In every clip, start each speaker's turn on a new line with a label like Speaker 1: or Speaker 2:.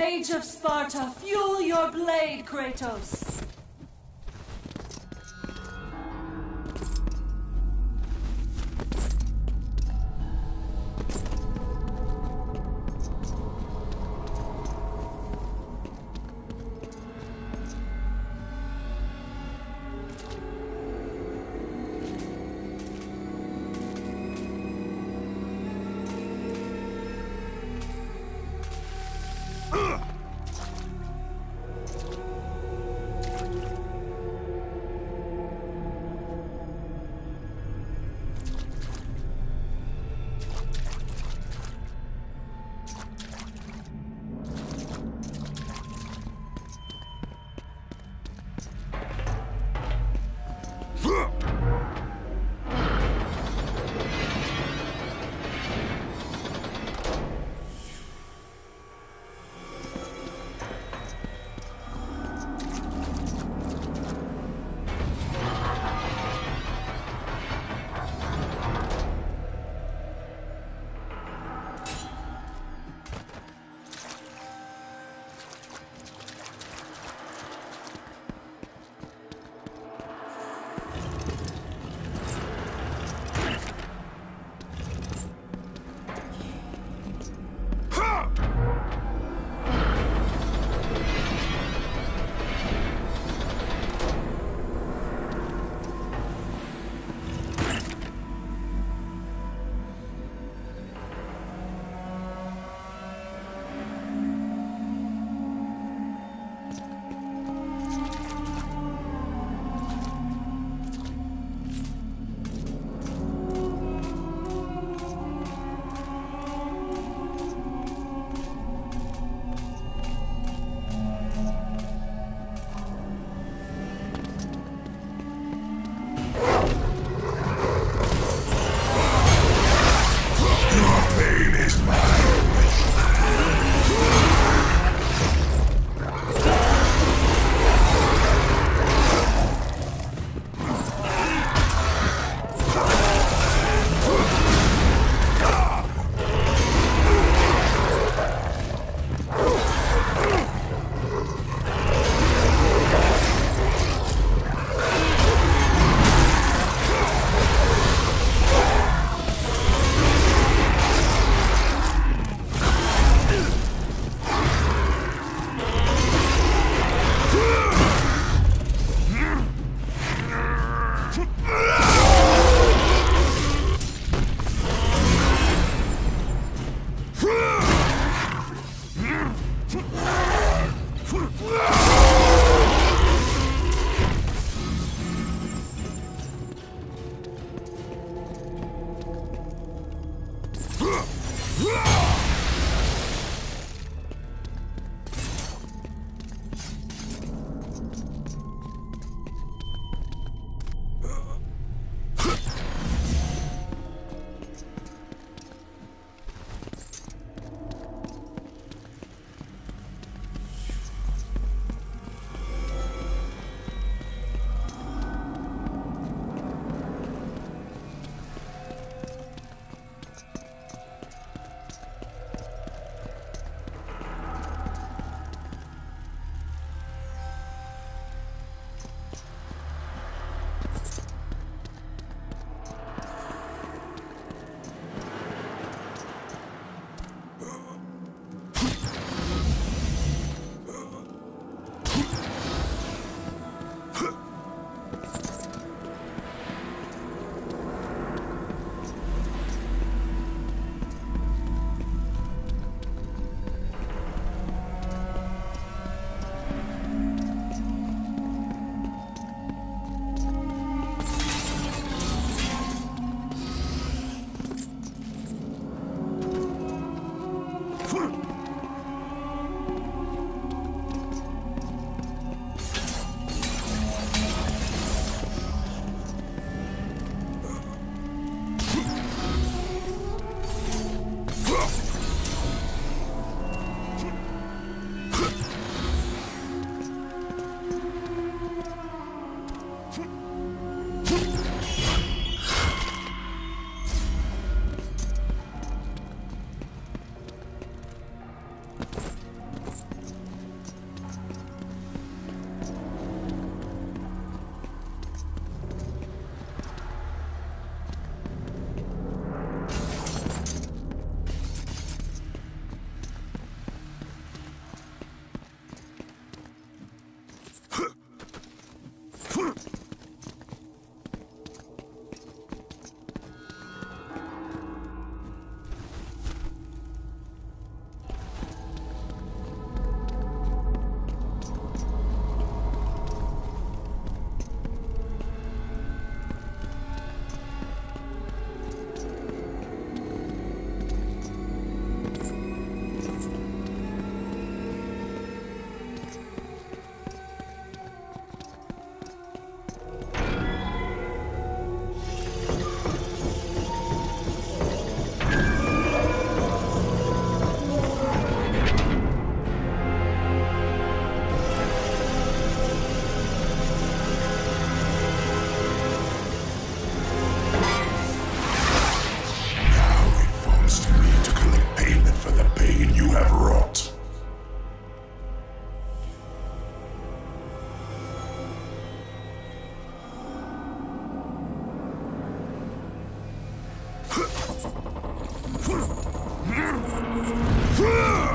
Speaker 1: rage of Sparta fuel your blade, Kratos! is mine. Whoa!
Speaker 2: Huh. Hurrah!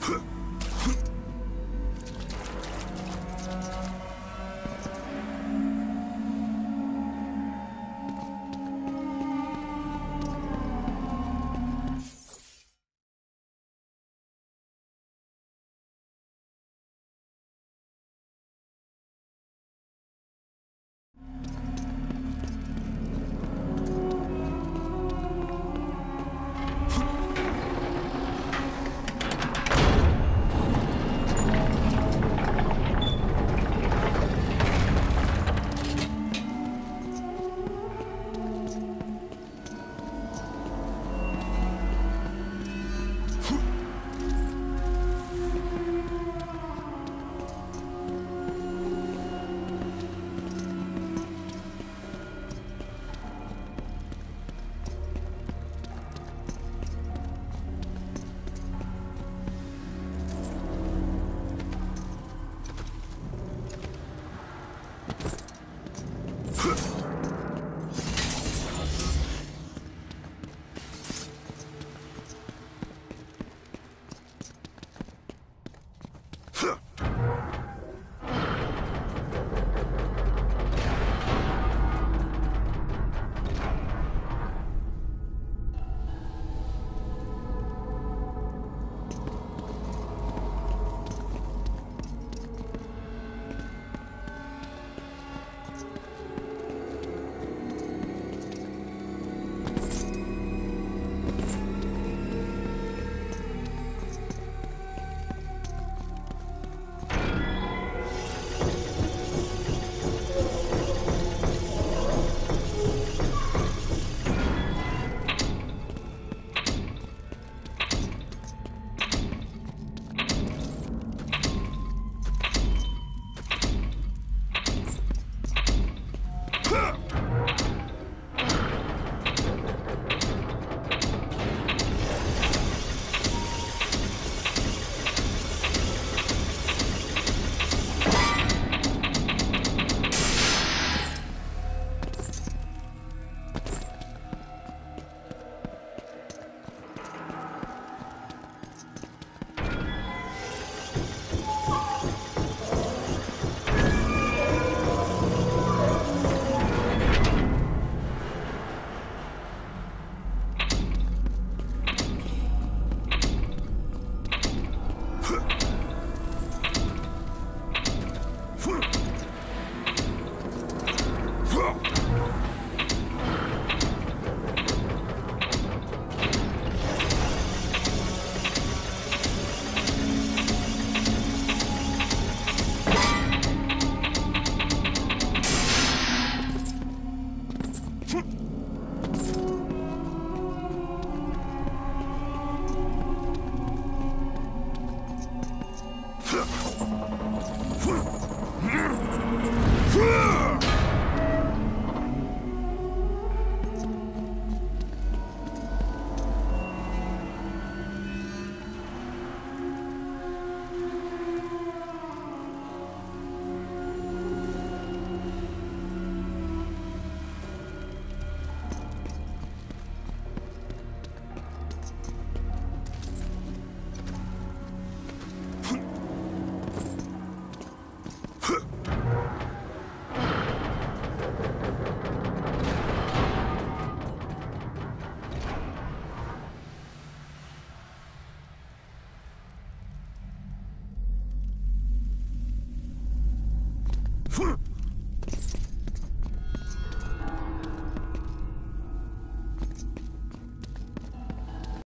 Speaker 2: フッ。Fuck! Mm-hmm.